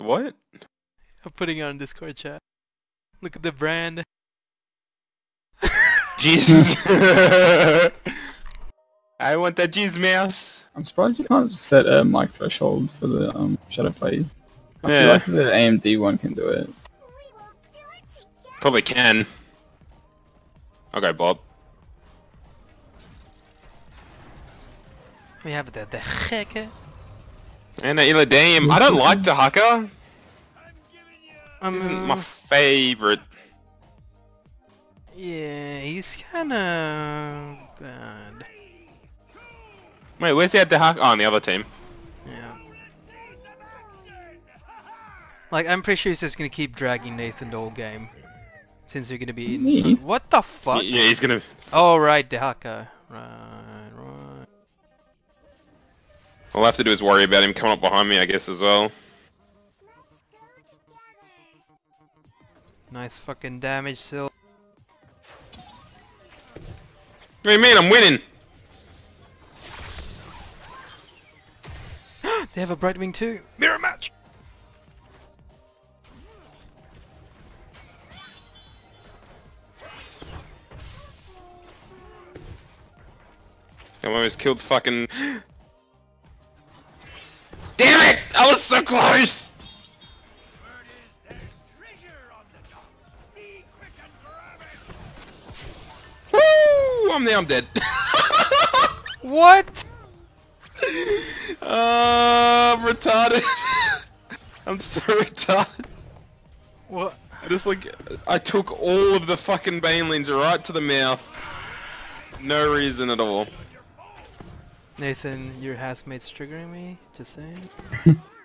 The what? I'm putting it on Discord chat. Look at the brand. Jesus. I want that cheese mouse. I'm surprised you can't set a mic threshold for the um, Shadow Play. I feel Yeah. like the AMD one can do it. Probably can. I'll Bob. We have the the heck. And uh, damn, I don't like Dehaka. Um, Isn't my favorite. yeah, he's kinda bad. Wait, where's he the Dehaka? Oh, on the other team. Yeah. Like, I'm pretty sure he's just gonna keep dragging Nathan the whole game. Since you're gonna be in Me? front- What the fuck? Yeah, he's gonna. Oh, right, Dehaka. Right, right. All I have to do is worry about him coming up behind me, I guess, as well. Nice fucking damage still. What do you mean? I'm winning. They have a Brightwing too. Mirror match! I almost killed fucking. So close. Woo! I'm now I'm dead. What? Uh, I'm retarded. I'm so retarded. What? I just like, I took all of the fucking banelings right to the mouth. No reason at all. Nathan, your housemate's triggering me? Just saying.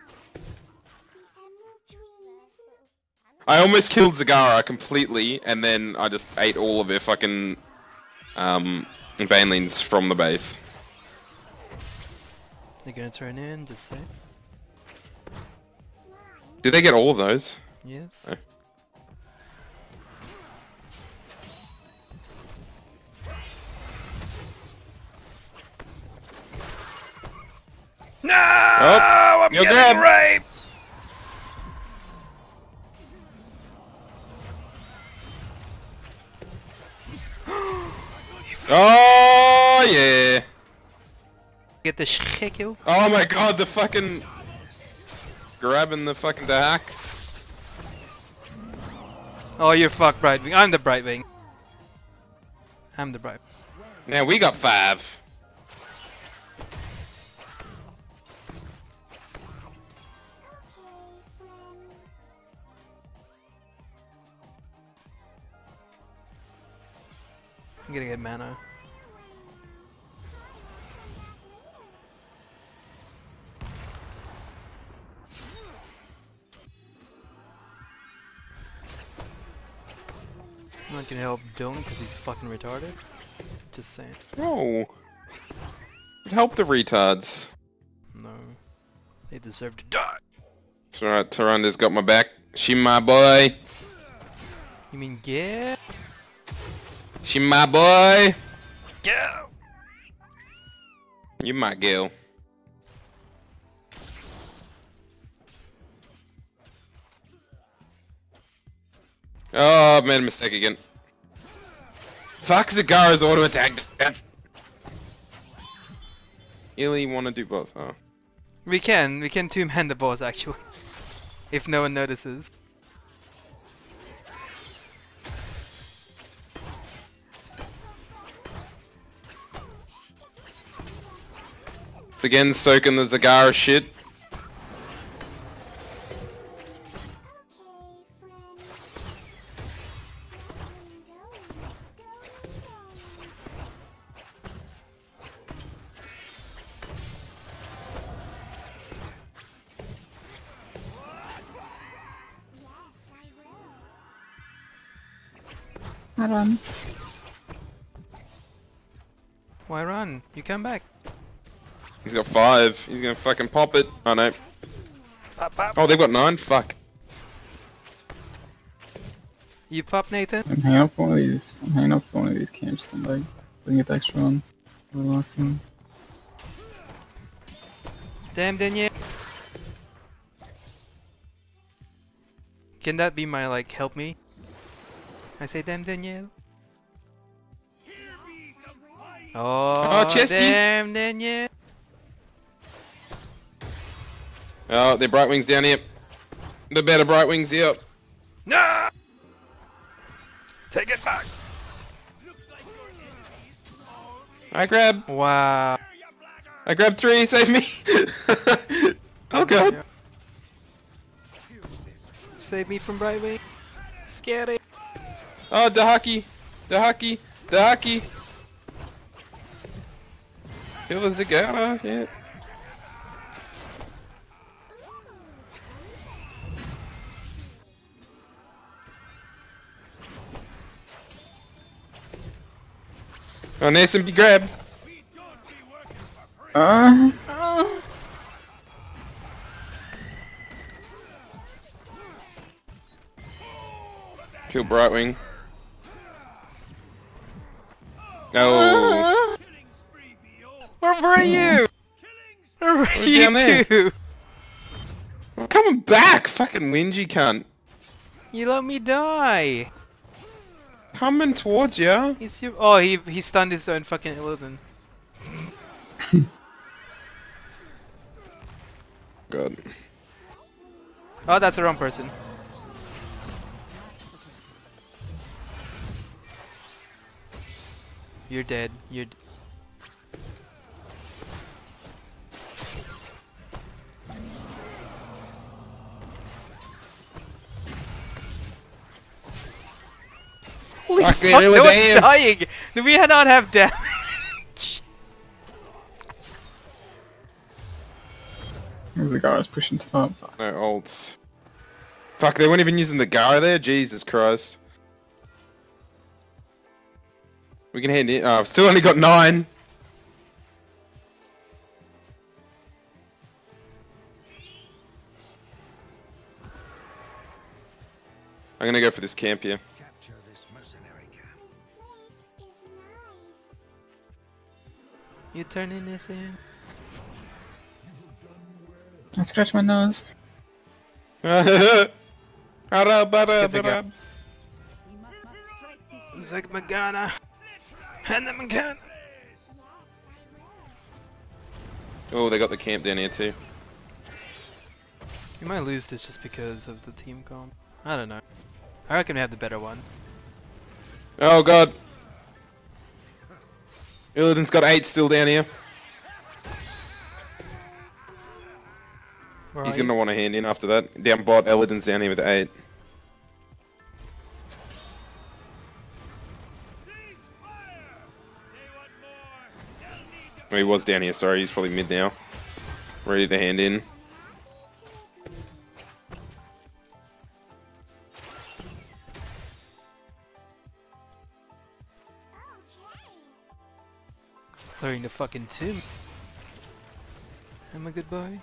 I almost killed Zagara completely, and then I just ate all of their fucking um, banelings from the base. They're gonna turn in, just say. Did they get all of those? Yes. Oh. No! Oh, I'm you're getting dead. raped! Oh yeah! Get the shekel. Oh my god, the fucking grabbing the fucking hacks. Oh, you're fucked, Brightwing. I'm the Brightwing. I'm the Bright. Now we got five. I'm gonna get mana. I'm not gonna help Dylan because he's fucking retarded. Just saying. It helped the retards. No. They deserve to die. It's alright, Tyrande's got my back. She my boy. You mean get? She my boy. Go! You my girl. Oh, I made a mistake again. Fuck Zagara's auto attack. Really wanna do boss, huh? We can. We can two-man the boss actually. if no one notices. Again soaking the Zagara shit. I run. Why run? You come back. He's five. He's gonna fucking pop it. Oh no. Pop, pop. Oh, they've got nine? Fuck. You pop, Nathan? I'm hanging up for one of these. I'm hanging up for one of these camps. I'm like putting it extra on. The last one. Damn, Daniel. Can that be my like help me? I say damn Danielle. Oh, chesties. Oh, damn Danielle. Uh, oh, they're bright wings down here. The better bright wings, yep. No! Take it back. I grab. Wow. I grabbed three. Save me. oh god. Save me from Brightwing. Scary. Oh, Dahaki. Dahaki. Dahaki. Kill the Zagara. Yeah. Oh, Nathan, be grab. Uh, Kill Brightwing. No. Where were you? Where were you two? I'm coming back, fucking whingy cunt. You let me die. Coming towards you. He's your. Oh, he he stunned his own fucking Illidan. God. Oh, that's the wrong person. You're dead. You're. D Holy fuck, Fucking no one's damn. dying! Do we not have damage? the guy was pushing top. No ults. Fuck, they weren't even using the guy there? Jesus Christ. We can hand it. Oh, I've still only got nine. I'm gonna go for this camp here. You turning this in? I scratch my nose. Arab, arab, It's a gap. Zeg Magana. Hannah Magana. Oh, they got the camp down here too. We might lose this just because of the team comp. I don't know. I reckon we have the better one. Oh god. Illidan's got eight still down here. Where He's gonna want to hand in after that. Down bot, Illidan's down here with eight. He was down here, sorry, he's probably mid now. Ready to hand in. Clearing the fucking tomb. Am I goodbye?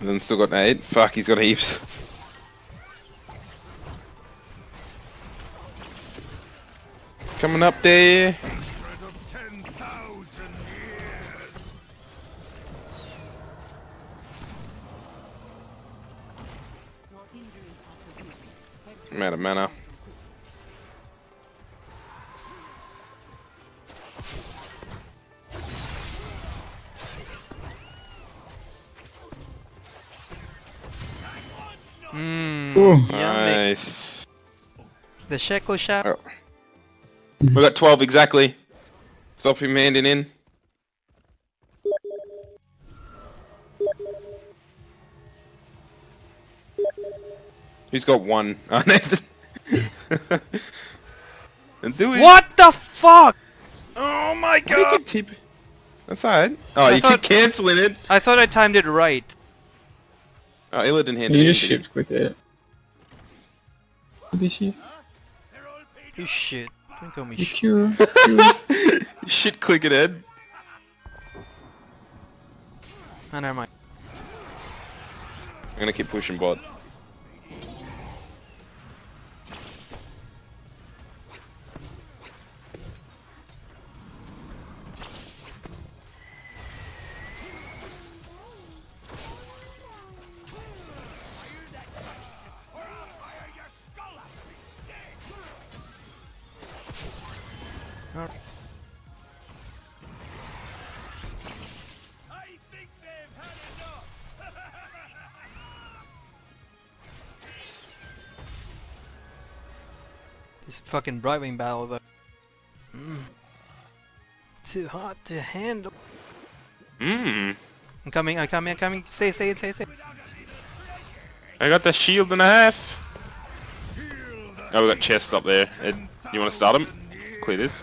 And then still got eight. Fuck, he's got heaps. Coming up there. Ooh. Nice. The shekel shop. Oh. We got 12 exactly. Stop him handing in. Who's got one? Oh, Nathan. and do it. What the fuck? Oh my Why do you god! keep tip? That's alright. Oh, I you thought- keep cancelling it. I thought I timed it right. Oh, Illidan handed You in. just did he? shift with it. Did he shift? You shit. Don't call me You shit. Q. Q. Shit click it, Ed. Oh, never mind. I'm gonna keep pushing bot. This fucking Brightwing battle though. Mm. Too hot to handle. Mmm. I'm coming, I'm coming, I'm coming. Stay, stay, stay, stay. I got the shield and a half. Oh, we got chests up there. Ed, you want to start them? Clear this.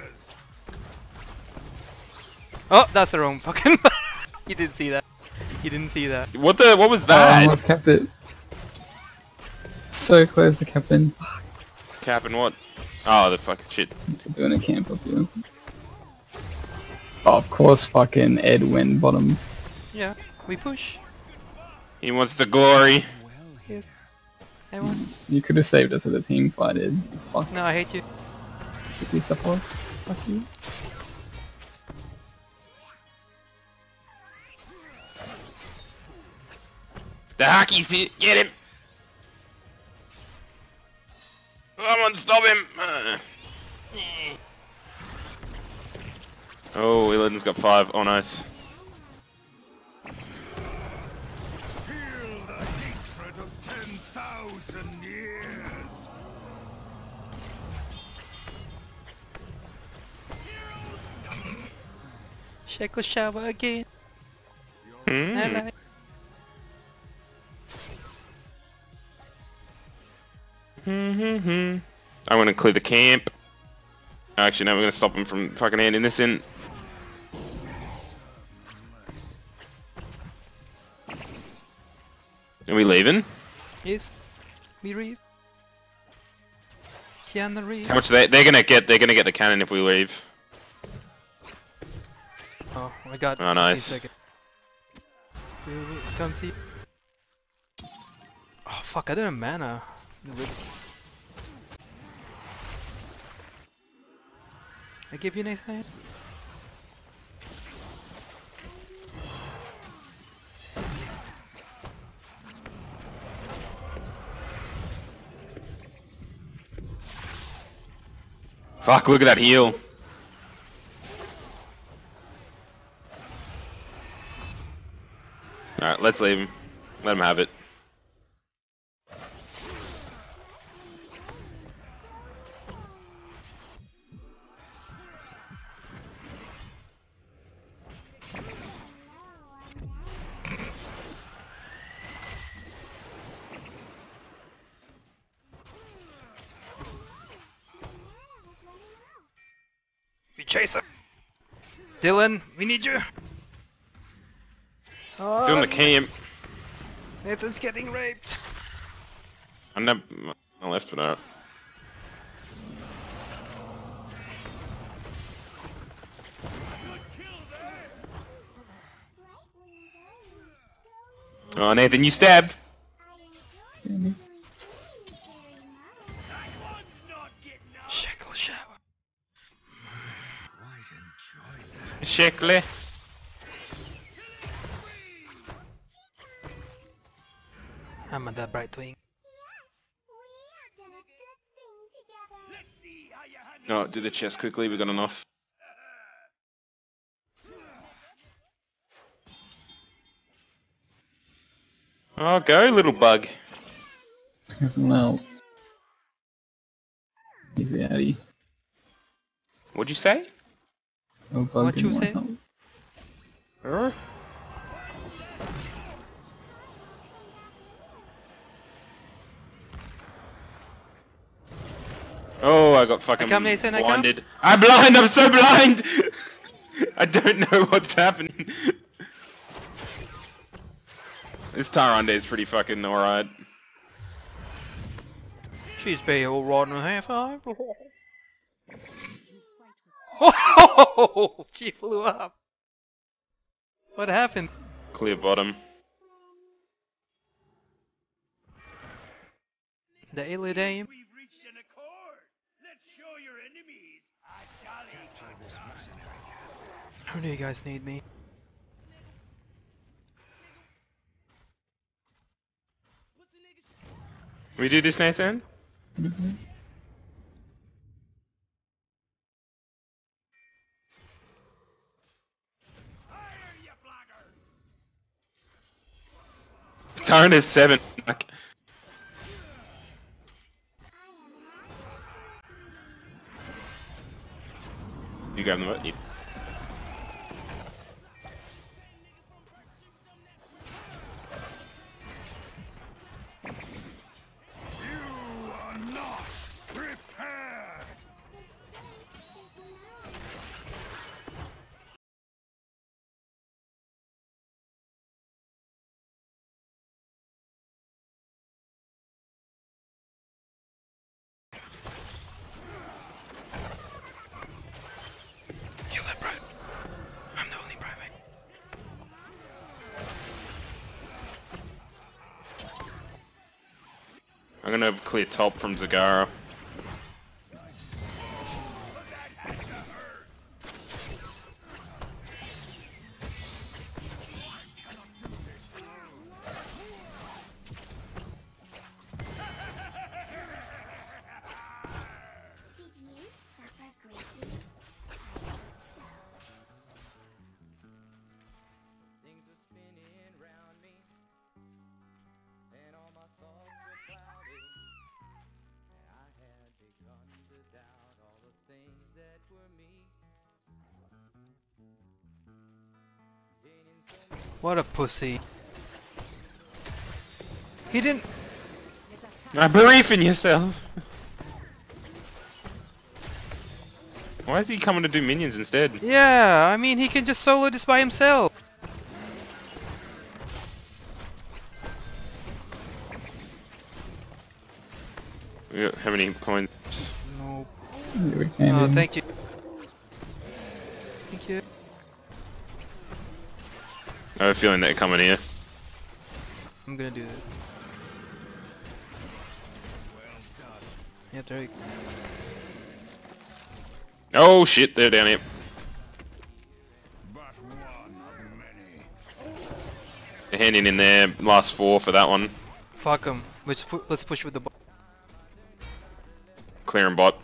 Oh, that's the wrong fucking. you didn't see that. You didn't see that. What the? What was Oh, I that? almost kept it. So close to captain. Cap and what? Oh, the fucking shit. Doing a camp up here. Oh, of course, fucking Edwin bottom. Yeah, we push. He wants the glory. Everyone. You could have saved us with a team fight, Ed. Fuck No, I hate you. shitty support. Fuck you. The hockey's here. Get him. Someone stop him. Uh. Oh, Illidan's got five. Oh, nice. Feel the hatred of 10,000 years. Shake the shower again. Hmm. Hello. I'm gonna clear the camp. Actually, no, we're gonna stop him from fucking handing this in. Are we leaving? Yes. We reeve. Keanu Reeves. How much they they're gonna get? They're gonna get the cannon if we leave. Oh, I got. Oh, 15 nice. Come to. Oh fuck! I didn't mana. I give you anything? Fuck! Look at that heal. All right, let's leave him. Let him have it. We chase him. Dylan, we need you. Oh, Doing the camp. Nathan's getting raped. I'm not. I left it out. Oh, Nathan, you stabbed. Shackle Shekle. I'm on that bright wing. No, do the chest quickly. We got enough. Oh, go, little bug. Here's someone else. He's outie. What'd you say? Oh, bug What you say? help. Oh, I got fucking come, Nathan, I come. blinded. I'm blind. I'm so blind. I don't know what's happening. this Tyrande is pretty fucking alright. She's be all right and a half hour. Oh, she flew up. What happened? Clear bottom. The Illidaim? We've reached an accord. Let's show your enemies a jolly good. Who do you guys need me? we do this, Nathan? Mhm. Fire, Karn is seven. You grab them up. I'm gonna clear top from Zagara. What a pussy. He didn't. I'm briefing yourself. Why is he coming to do minions instead? Yeah, I mean, he can just solo this by himself. We got how many points? No. Yeah, we came Oh, thank you. Thank you. I have a feeling they're coming here. I'm gonna do that. Yeah, Drake. Oh shit, they're down here. But one of many. They're handing in their last four for that one. Fuck them. Let's pu let's push with the. ball. Clearing bot.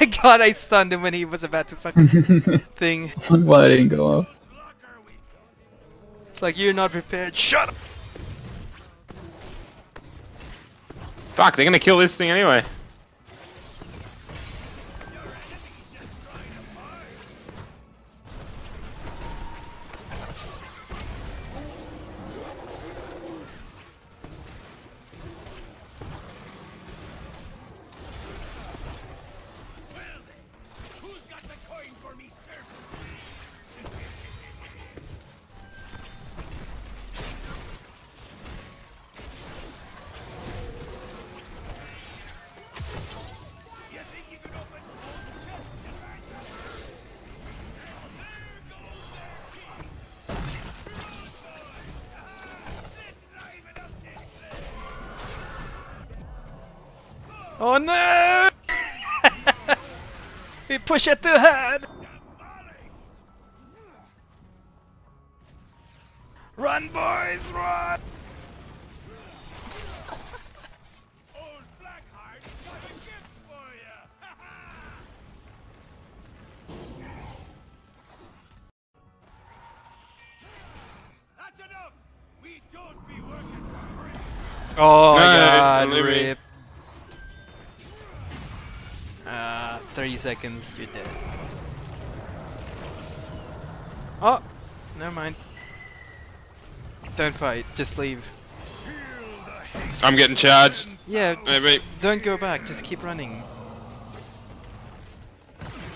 My god! I stunned him when he was about to fucking thing. Why I didn't go off? It's like you're not prepared. Shut up. Fuck, they're gonna kill this thing anyway. Oh no! he pushed it too hard. Run, boys, run! Old Blackheart got a 30 seconds, you're dead. Oh! Never mind. Don't fight, just leave. I'm getting charged. Yeah, just Maybe. don't go back, just keep running.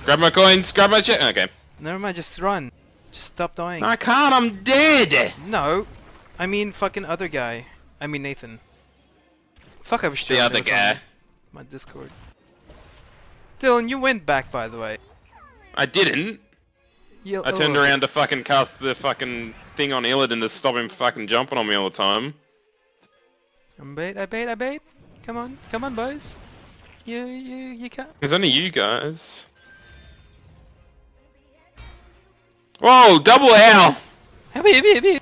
Grab my coins, grab my shit. Okay. Never mind, just run. Just stop dying. No, I can't, I'm dead! No! I mean fucking other guy. I mean Nathan. Fuck, I wish The other was on guy. My Discord. Dylan, you went back by the way. I didn't. You, I turned oh, around to fucking cast the fucking thing on Illidan to stop him fucking jumping on me all the time. I'm bait, I bait, I bait. Come on, come on, boys. You, you, you can't. There's only you guys. Whoa, double L! Happy, happy, happy.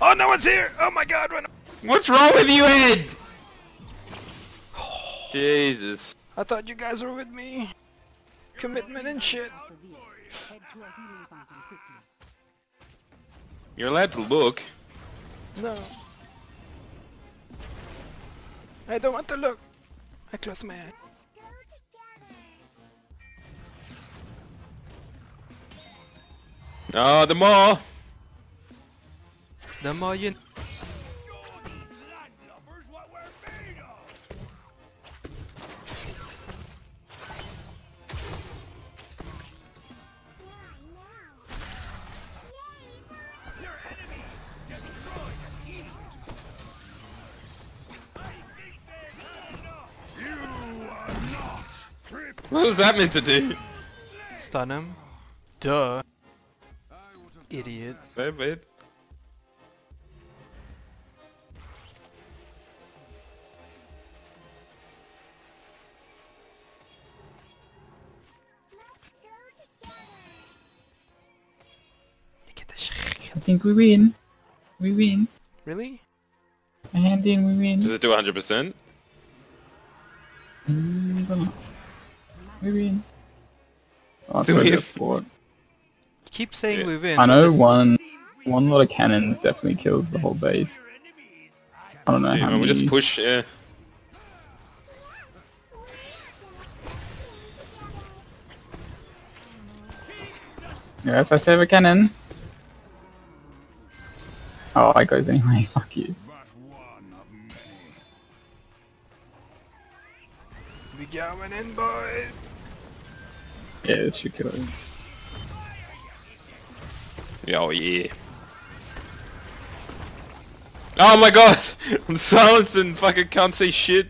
Oh, no one's here! Oh my god, run! What's wrong with you, Ed? Jesus. I thought you guys were with me. Commitment and shit. You're allowed to look. No. I don't want to look. I close my eyes. Let's go together. Oh, the more. The more you... What was that meant to do? Stun him. Duh. Idiot. So bad. Let's go together. You get the. I think we win. We win. Really? A hand in, we win. Does it do 100%? Mm, We win. Oh, that's Do what I we? go for. You keep saying Yeah. we win. I know but one one lot of cannons definitely kills the whole base. I don't know Yeah, how we just push, yeah. Yes, I save a cannon. Oh, I goes anyway. Fuck you. But one of many. We going in, boys. Kill it. Yeah, Oh, yeah. Oh my god! I'm silenced and fucking can't see shit.